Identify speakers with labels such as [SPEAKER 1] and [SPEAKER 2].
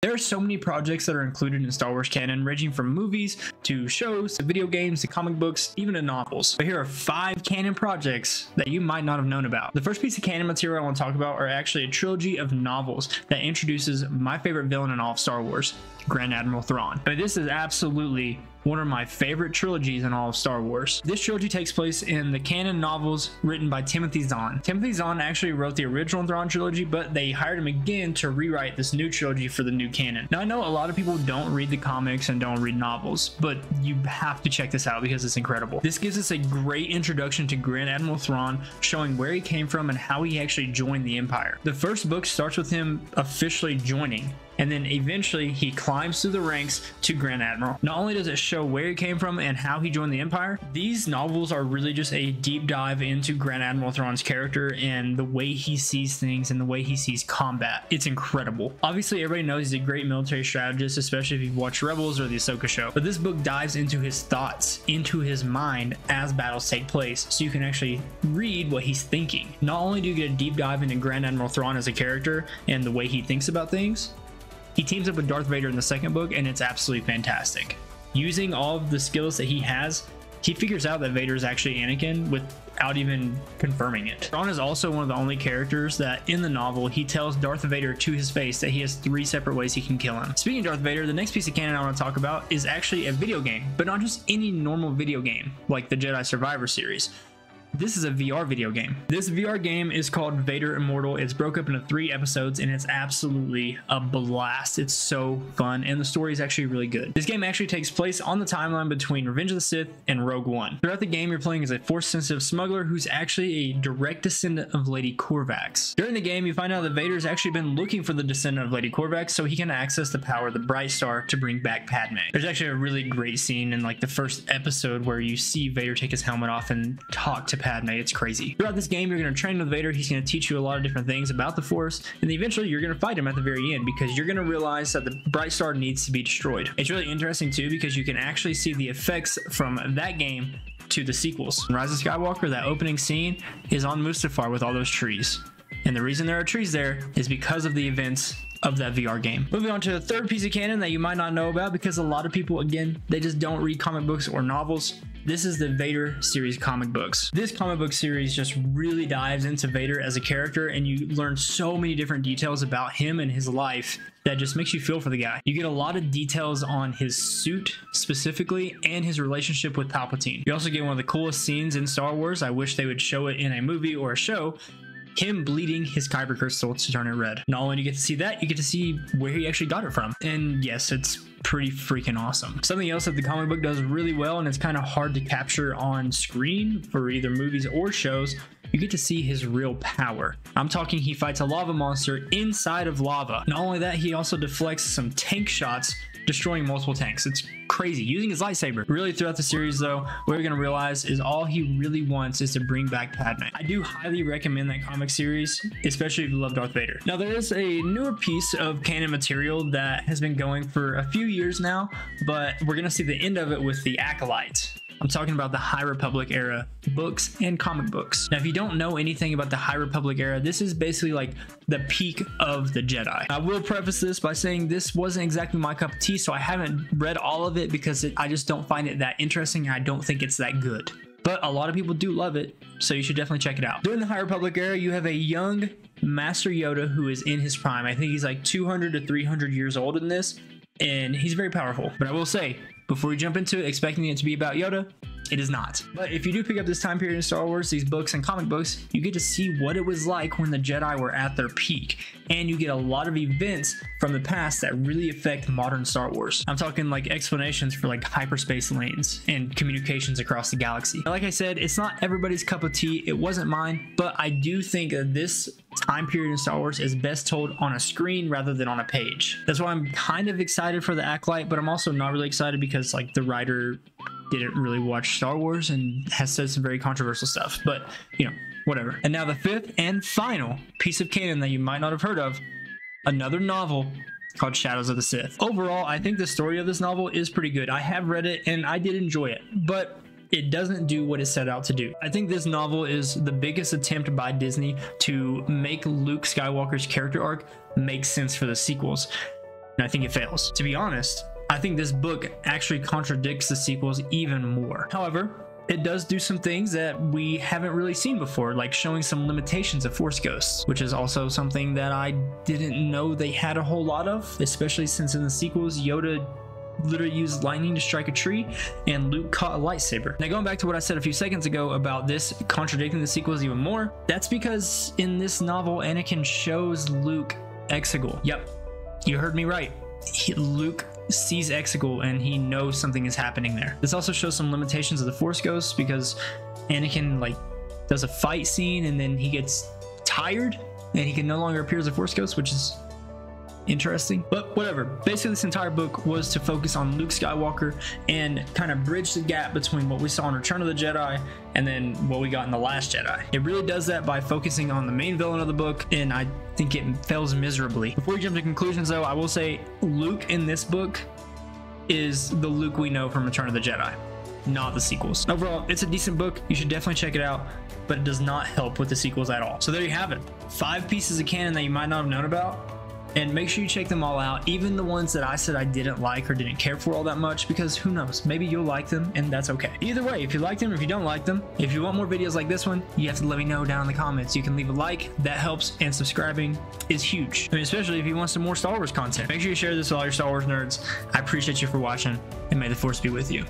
[SPEAKER 1] There are so many projects that are included in Star Wars canon, ranging from movies to shows to video games to comic books, even to novels. But here are five canon projects that you might not have known about. The first piece of canon material I want to talk about are actually a trilogy of novels that introduces my favorite villain in all of Star Wars, Grand Admiral Thrawn. But this is absolutely one of my favorite trilogies in all of Star Wars. This trilogy takes place in the canon novels written by Timothy Zahn. Timothy Zahn actually wrote the original Thrawn trilogy, but they hired him again to rewrite this new trilogy for the new canon. Now, I know a lot of people don't read the comics and don't read novels, but you have to check this out because it's incredible. This gives us a great introduction to Grand Admiral Thrawn, showing where he came from and how he actually joined the Empire. The first book starts with him officially joining, and then eventually he climbs through the ranks to Grand Admiral. Not only does it show where he came from and how he joined the Empire, these novels are really just a deep dive into Grand Admiral Thrawn's character and the way he sees things and the way he sees combat. It's incredible. Obviously, everybody knows he's a great military strategist, especially if you've watched Rebels or the Ahsoka show, but this book dives into his thoughts, into his mind as battles take place, so you can actually read what he's thinking. Not only do you get a deep dive into Grand Admiral Thrawn as a character and the way he thinks about things, he teams up with Darth Vader in the second book, and it's absolutely fantastic. Using all of the skills that he has, he figures out that Vader is actually Anakin without even confirming it. Thrawn is also one of the only characters that in the novel he tells Darth Vader to his face that he has three separate ways he can kill him. Speaking of Darth Vader, the next piece of canon I want to talk about is actually a video game, but not just any normal video game like the Jedi Survivor series this is a VR video game. This VR game is called Vader Immortal. It's broke up into three episodes and it's absolutely a blast. It's so fun and the story is actually really good. This game actually takes place on the timeline between Revenge of the Sith and Rogue One. Throughout the game, you're playing as a force-sensitive smuggler who's actually a direct descendant of Lady Corvax. During the game, you find out that Vader's actually been looking for the descendant of Lady Corvax so he can access the power of the Bright Star to bring back Padme. There's actually a really great scene in like the first episode where you see Vader take his helmet off and talk to Padme. It's crazy. Throughout this game, you're going to train with Vader. He's going to teach you a lot of different things about the Force, and eventually you're going to fight him at the very end because you're going to realize that the Bright Star needs to be destroyed. It's really interesting too because you can actually see the effects from that game to the sequels. In Rise of Skywalker, that opening scene is on Mustafar with all those trees. And the reason there are trees there is because of the events of that VR game. Moving on to the third piece of canon that you might not know about because a lot of people, again, they just don't read comic books or novels. This is the Vader series comic books. This comic book series just really dives into Vader as a character and you learn so many different details about him and his life that just makes you feel for the guy. You get a lot of details on his suit specifically and his relationship with Palpatine. You also get one of the coolest scenes in Star Wars. I wish they would show it in a movie or a show him bleeding his kyber crystal to turn it red. Not only do you get to see that, you get to see where he actually got it from. And yes, it's pretty freaking awesome. Something else that the comic book does really well and it's kind of hard to capture on screen for either movies or shows you get to see his real power. I'm talking he fights a lava monster inside of lava. Not only that, he also deflects some tank shots destroying multiple tanks. It's crazy using his lightsaber. Really throughout the series though, what you're gonna realize is all he really wants is to bring back Padme. I do highly recommend that comic series, especially if you love Darth Vader. Now there is a newer piece of canon material that has been going for a few years now, but we're gonna see the end of it with the Acolyte. I'm talking about the High Republic era books and comic books. Now, if you don't know anything about the High Republic era, this is basically like the peak of the Jedi. I will preface this by saying this wasn't exactly my cup of tea, so I haven't read all of it because it, I just don't find it that interesting I don't think it's that good. But a lot of people do love it, so you should definitely check it out. During the High Republic era, you have a young Master Yoda who is in his prime. I think he's like 200 to 300 years old in this, and he's very powerful. But I will say, before we jump into it expecting it to be about Yoda, it is not. But if you do pick up this time period in Star Wars, these books and comic books, you get to see what it was like when the Jedi were at their peak. And you get a lot of events from the past that really affect modern Star Wars. I'm talking like explanations for like hyperspace lanes and communications across the galaxy. Like I said, it's not everybody's cup of tea. It wasn't mine, but I do think that this time period in Star Wars is best told on a screen rather than on a page. That's why I'm kind of excited for the Acolyte, but I'm also not really excited because like the writer didn't really watch Star Wars and has said some very controversial stuff. But, you know, whatever. And now the fifth and final piece of canon that you might not have heard of, another novel called Shadows of the Sith. Overall, I think the story of this novel is pretty good. I have read it and I did enjoy it, but it doesn't do what it set out to do. I think this novel is the biggest attempt by Disney to make Luke Skywalker's character arc make sense for the sequels. and I think it fails. To be honest, I think this book actually contradicts the sequels even more. However, it does do some things that we haven't really seen before, like showing some limitations of Force Ghosts, which is also something that I didn't know they had a whole lot of, especially since in the sequels, Yoda literally used lightning to strike a tree and Luke caught a lightsaber. Now going back to what I said a few seconds ago about this contradicting the sequels even more, that's because in this novel Anakin shows Luke Exegol. Yep, you heard me right. Luke sees Exegol and he knows something is happening there. This also shows some limitations of the Force Ghosts because Anakin like does a fight scene and then he gets tired and he can no longer appear as a Force Ghost, which is interesting. But whatever. Basically, this entire book was to focus on Luke Skywalker and kind of bridge the gap between what we saw in Return of the Jedi and then what we got in The Last Jedi. It really does that by focusing on the main villain of the book, and I think it fails miserably. Before we jump to conclusions, though, I will say Luke in this book is the Luke we know from Return of the Jedi not the sequels. Overall, it's a decent book. You should definitely check it out, but it does not help with the sequels at all. So there you have it. Five pieces of canon that you might not have known about and make sure you check them all out, even the ones that I said I didn't like or didn't care for all that much, because who knows, maybe you'll like them and that's okay. Either way, if you like them or if you don't like them, if you want more videos like this one, you have to let me know down in the comments. You can leave a like, that helps, and subscribing is huge. I mean, especially if you want some more Star Wars content. Make sure you share this with all your Star Wars nerds. I appreciate you for watching, and may the Force be with you.